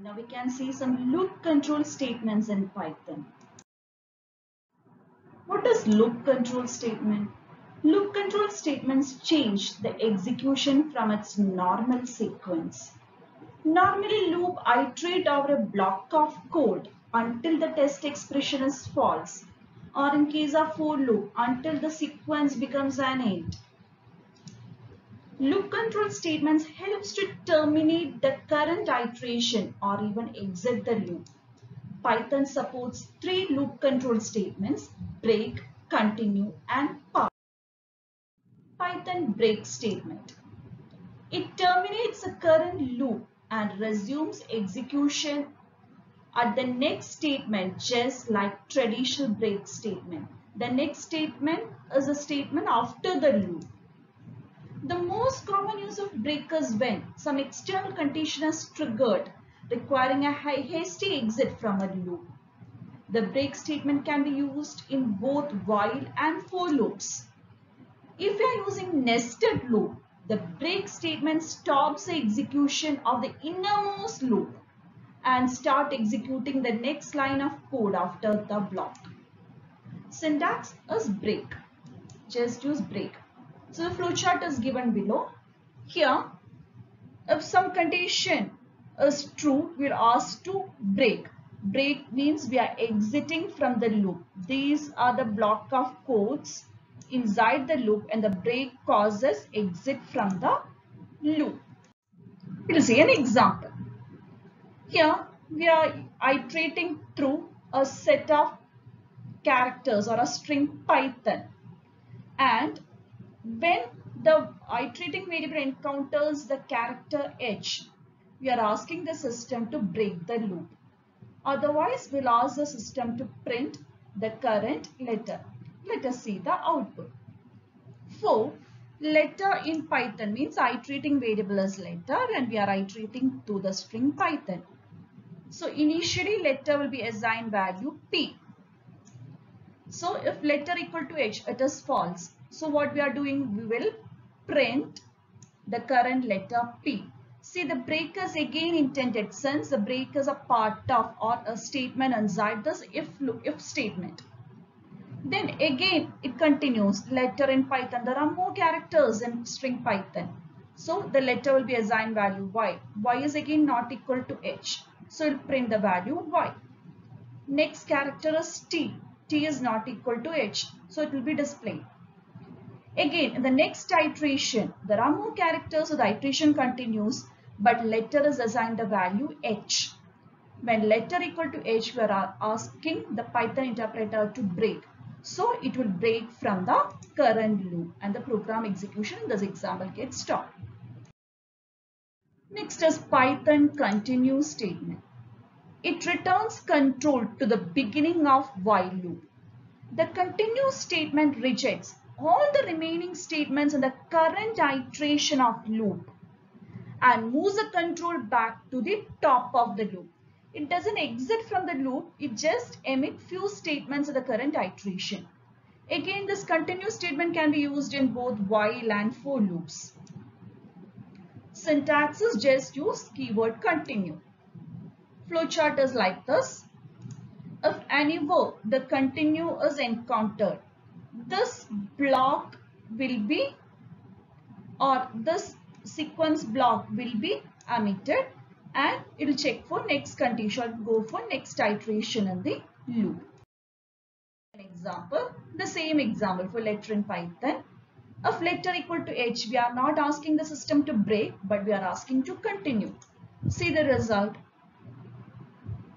Now we can see some loop control statements in Python. What is loop control statement? Loop control statements change the execution from its normal sequence. Normally loop iterate over a block of code until the test expression is false or in case of for loop until the sequence becomes an int. Loop control statements helps to terminate the current iteration or even exit the loop. Python supports three loop control statements, break, continue and pass. Python break statement. It terminates the current loop and resumes execution at the next statement just like traditional break statement. The next statement is a statement after the loop. The most common use of break is when some external condition is triggered requiring a hasty exit from a loop. The break statement can be used in both while and for loops. If you are using nested loop, the break statement stops the execution of the innermost loop and start executing the next line of code after the block. Syntax is break. Just use break. So the flowchart is given below. Here, if some condition is true, we are asked to break. Break means we are exiting from the loop. These are the block of codes inside the loop and the break causes exit from the loop. We will see an example. Here we are iterating through a set of characters or a string Python and when the iterating variable encounters the character h, we are asking the system to break the loop. Otherwise, we'll ask the system to print the current letter. Let us see the output. For letter in Python means iterating variable is letter and we are iterating to the string Python. So initially letter will be assigned value p. So if letter equal to h, it is false. So what we are doing, we will print the current letter P. See the break is again intended since the break is a part of or a statement inside this if, if statement. Then again it continues letter in Python. There are more characters in string Python. So the letter will be assigned value y. y is again not equal to h. So it will print the value y. Next character is t. t is not equal to h. So it will be displayed. Again, in the next iteration, there are more characters, so the iteration continues, but letter is assigned the value h. When letter equal to h, we are asking the Python interpreter to break. So it will break from the current loop and the program execution in this example gets stopped. Next is Python continue statement. It returns control to the beginning of while loop. The continue statement rejects all the remaining statements in the current iteration of loop and moves the control back to the top of the loop. It doesn't exit from the loop, it just emits few statements in the current iteration. Again, this continue statement can be used in both while and for loops. Syntax is just use keyword continue. Flowchart is like this. If any anywhere the continue is encountered, this block will be or this sequence block will be emitted and it will check for next condition go for next iteration in the loop. An example the same example for letter in python. If letter equal to h we are not asking the system to break but we are asking to continue. See the result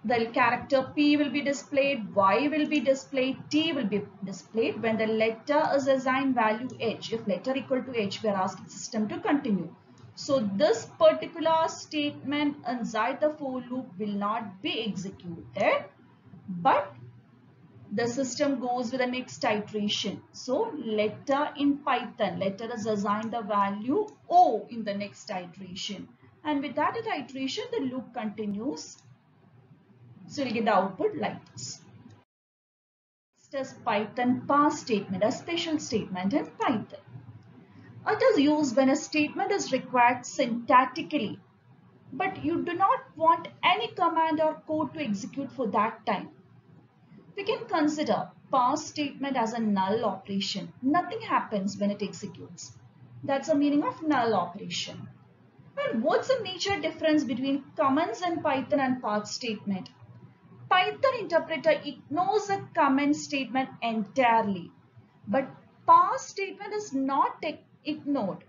the character P will be displayed, Y will be displayed, T will be displayed when the letter is assigned value H. If letter equal to H, we are asking system to continue. So this particular statement inside the for loop will not be executed, but the system goes with the next iteration. So letter in Python, letter is assigned the value O in the next iteration. And with that iteration, the loop continues so we'll get the output like this. Is Python pass statement, a special statement in Python. It is used when a statement is required syntactically but you do not want any command or code to execute for that time. We can consider pass statement as a null operation. Nothing happens when it executes. That's the meaning of null operation. And what's the major difference between commands in Python and pass statement? Python interpreter ignores a comment statement entirely, but pass statement is not ignored,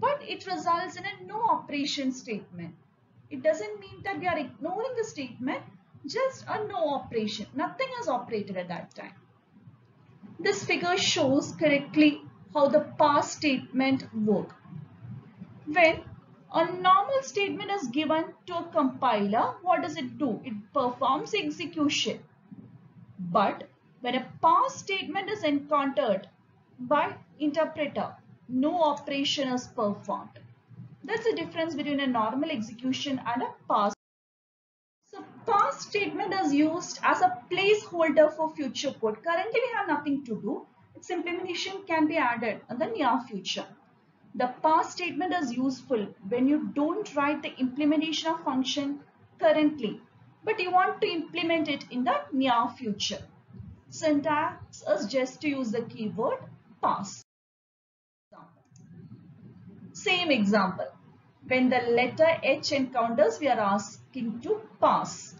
but it results in a no operation statement. It doesn't mean that we are ignoring the statement, just a no operation. Nothing is operated at that time. This figure shows correctly how the pass statement work. When a normal statement is given to a compiler, what does it do? It performs execution. But when a pass statement is encountered by interpreter, no operation is performed. That's the difference between a normal execution and a pass. So pass statement is used as a placeholder for future code. Currently we have nothing to do. Its implementation can be added in the near future. The pass statement is useful when you don't write the implementation of function currently, but you want to implement it in the near future. Syntax is just to use the keyword pass. Same example. When the letter H encounters, we are asking to pass.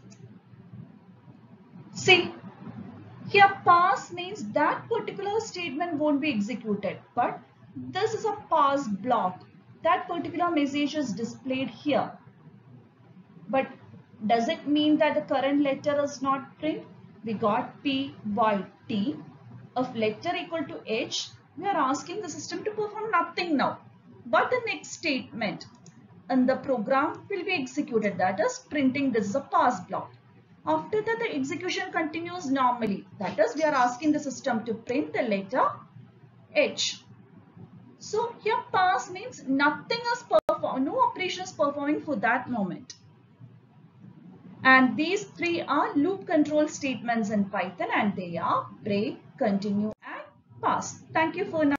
See, here pass means that particular statement won't be executed, but this is a pass block. That particular message is displayed here. But does it mean that the current letter is not print? We got P, Y, T of letter equal to H. We are asking the system to perform nothing now. But the next statement and the program will be executed. That is printing this is a pass block. After that, the execution continues normally. That is, we are asking the system to print the letter H. So here pass means nothing is performed, no operation is performing for that moment. And these three are loop control statements in Python and they are break, continue and pass. Thank you for now.